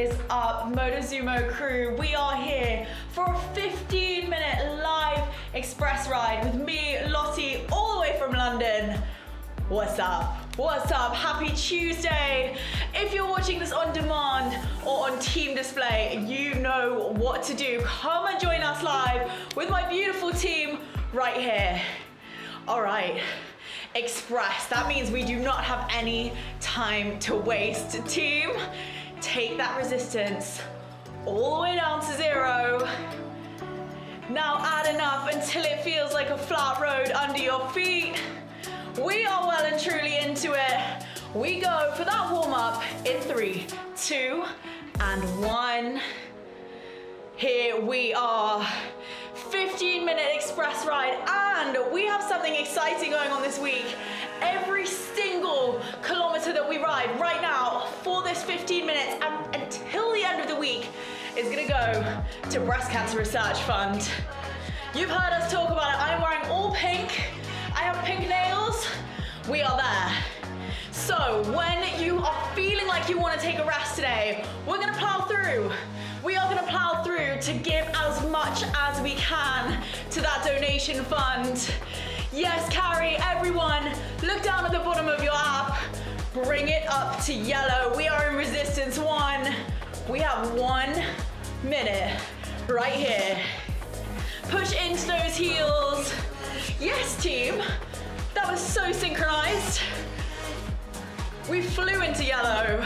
is up, Motosumo crew? We are here for a 15 minute live express ride with me, Lottie, all the way from London. What's up? What's up? Happy Tuesday. If you're watching this on demand or on team display, you know what to do. Come and join us live with my beautiful team right here. All right. Express. That means we do not have any time to waste. Team, take that resistance all the way down to zero. Now add enough until it feels like a flat road under your feet. We are well and truly into it. We go for that warm up in three, two, and one. Here we are. 15 minute express ride and we have something exciting going on this week. Every single kilometer that we ride right now for this 15 is gonna go to Breast Cancer Research Fund. You've heard us talk about it. I'm wearing all pink. I have pink nails. We are there. So when you are feeling like you want to take a rest today, we're gonna plow through. We are gonna plow through to give as much as we can to that donation fund. Yes, Carrie, everyone, look down at the bottom of your app. Bring it up to yellow. We are in resistance one. We have one minute right here. Push into those heels. Yes, team. That was so synchronized. We flew into yellow.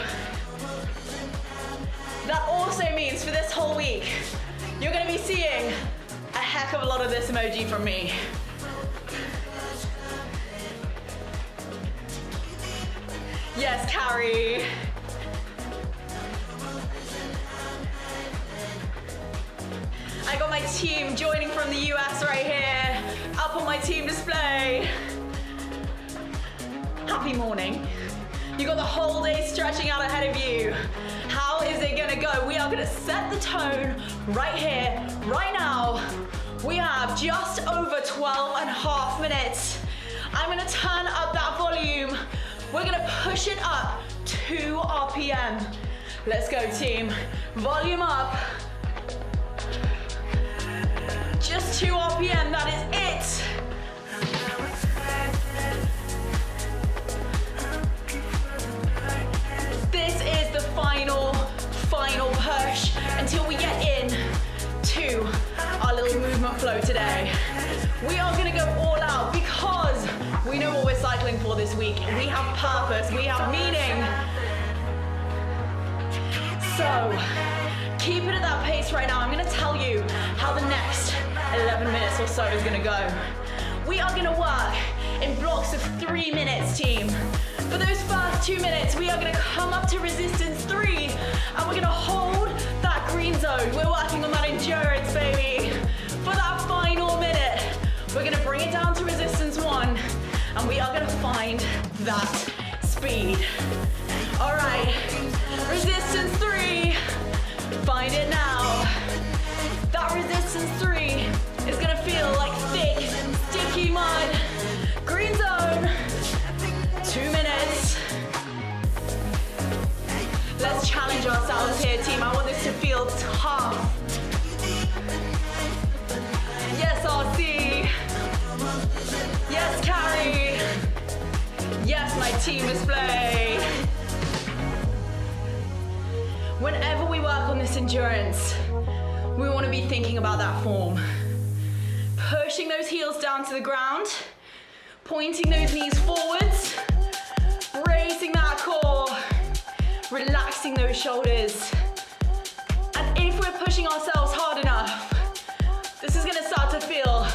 That also means for this whole week, you're gonna be seeing a heck of a lot of this emoji from me. Yes, Carrie. Team joining from the US right here, up on my team display. Happy morning. You got the whole day stretching out ahead of you. How is it gonna go? We are gonna set the tone right here, right now. We have just over 12 and a half minutes. I'm gonna turn up that volume. We're gonna push it up 2 RPM. Let's go team. Volume up. 2 RPM, that is it. This is the final, final push until we get in to our little movement flow today. We are gonna go all out because we know what we're cycling for this week. We have purpose, we have meaning. So, keep it at that pace right now. I'm gonna tell you how the next 11 minutes or so is gonna go. We are gonna work in blocks of three minutes, team. For those first two minutes, we are gonna come up to resistance three, and we're gonna hold that green zone. We're working on that endurance, baby. For that final minute, we're gonna bring it down to resistance one, and we are gonna find that speed. All right, resistance three, find it now. Team. I want this to feel tough. Yes, RC. Yes, Carrie. Yes, my team is display. Whenever we work on this endurance, we want to be thinking about that form. Pushing those heels down to the ground, pointing those knees forwards, raising that core, relaxing those shoulders. And if we're pushing ourselves hard enough, this is gonna start to feel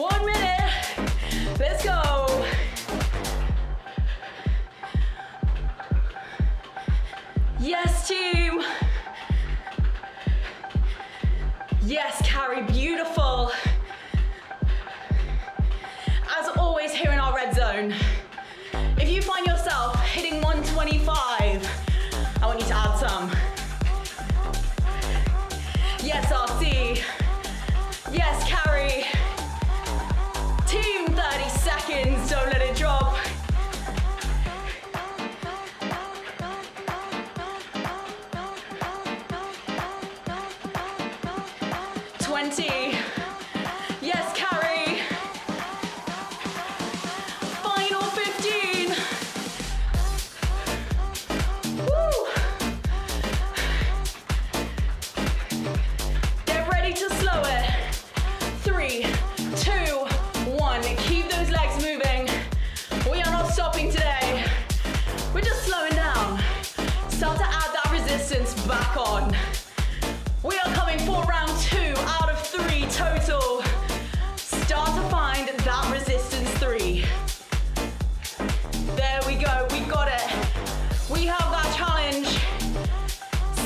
One minute. Coming for round two out of three total. Start to find that resistance three. There we go, we got it. We have that challenge.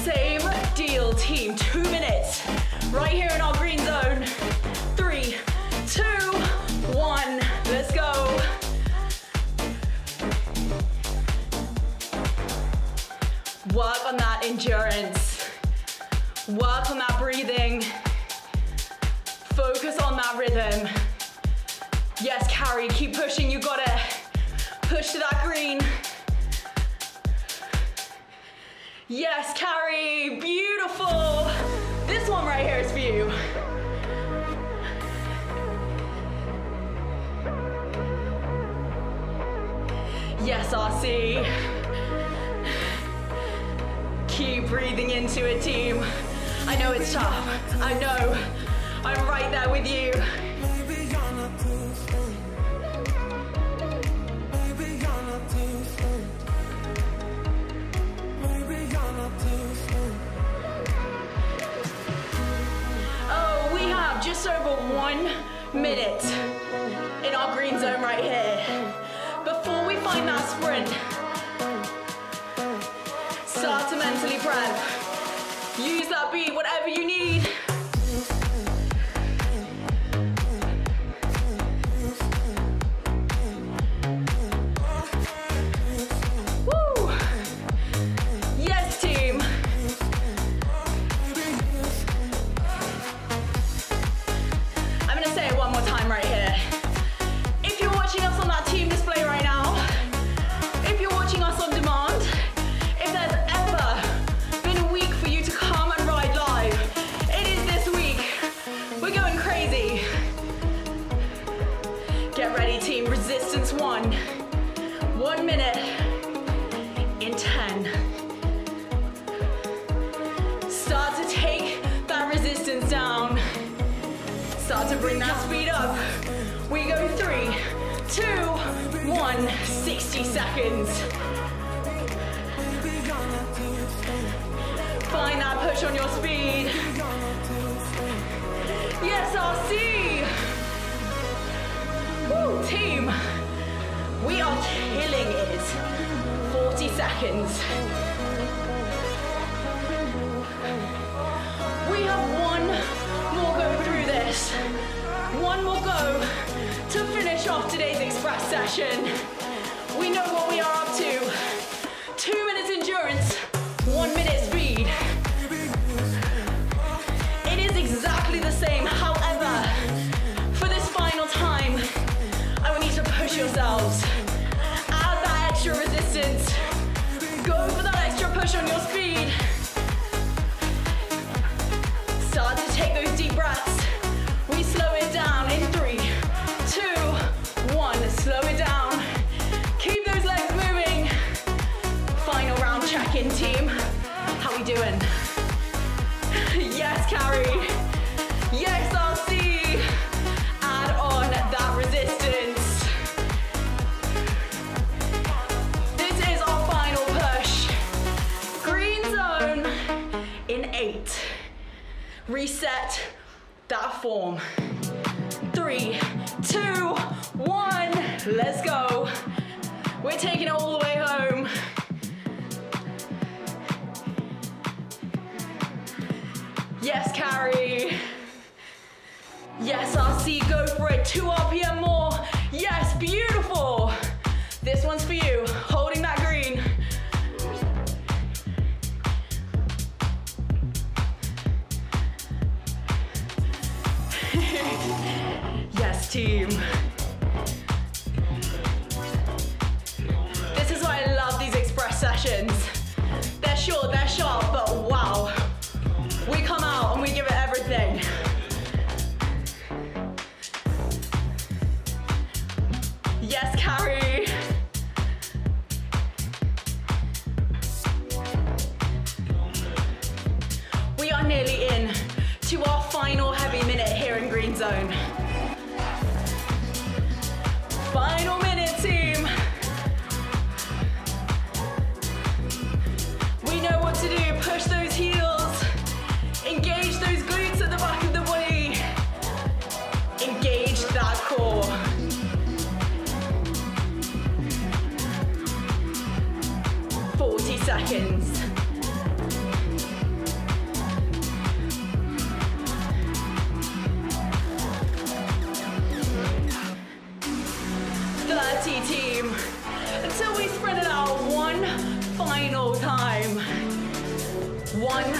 Same deal, team. Two minutes. Right here in our green zone. Three, two, one. Let's go. Work on that endurance. Work on that breathing. Focus on that rhythm. Yes, Carrie, keep pushing, you got it. Push to that green. Yes, Carrie, beautiful. This one right here is for you. Yes, RC. Keep breathing into it, team. I know it's tough. I know. I'm right there with you. Oh, we have just over one minute in our green zone right here. Before we find that sprint, start to mentally prep. Use beat, whatever you need. One. One minute in 10. Start to take that resistance down. Start to bring that speed up. We go three, two, one, 60 seconds. Find that push on your speed. Yes, RC. Woo, We are killing it. 40 seconds. We have one more go through this. One more go to finish off today's express session. We know what we are up to. Extra. Go for that extra push on your speed. Start to take those deep breaths. We slow it down in three, two, one. Slow it down. Keep those legs moving. Final round check-in, team. How we doing? Yes, Carrie. That form. Three, two, one, let's go. We're taking it all the way home. Yes, Carrie. Yes, RC, go for it. 2 RPM more. One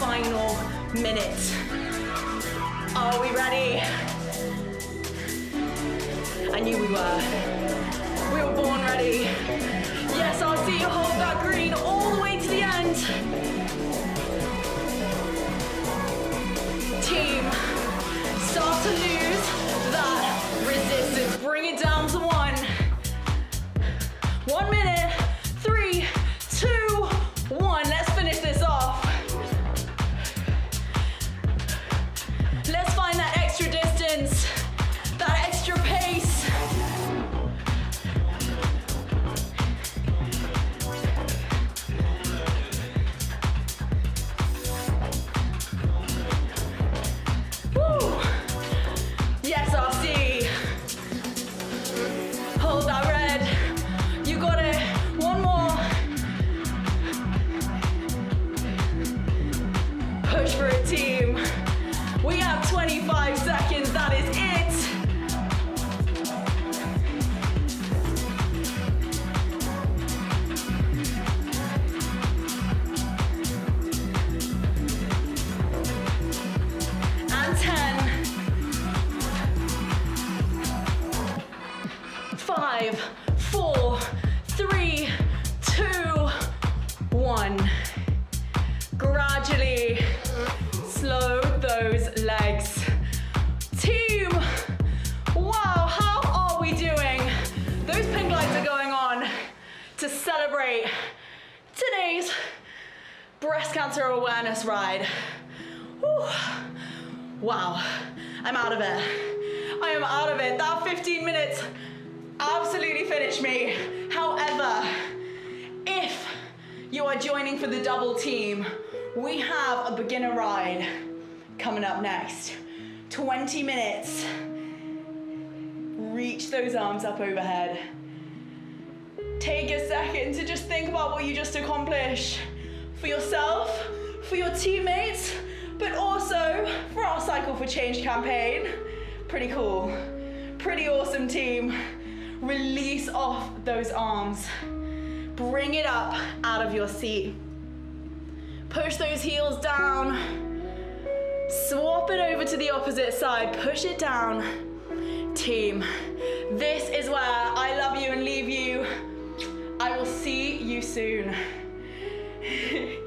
final minute. Are we ready? I knew we were. We were born ready. Yes, I'll see you hold that green all the way to the end. Team, start to lose that resistance. Bring it down to one. One minute. Hold that Five, four, three, two, one. Gradually slow those legs. Team, wow, how are we doing? Those pink lights are going on to celebrate today's breast cancer awareness ride. Whew. Wow, I'm out of it. I am out of it. That 15 minutes absolutely finished me. However, if you are joining for the double team, we have a beginner ride coming up next. 20 minutes. Reach those arms up overhead. Take a second to just think about what you just accomplished for yourself, for your teammates, but also for our Cycle for Change campaign. Pretty cool. Pretty awesome team. Release off those arms. Bring it up out of your seat. Push those heels down. Swap it over to the opposite side. Push it down. Team, this is where I love you and leave you. I will see you soon.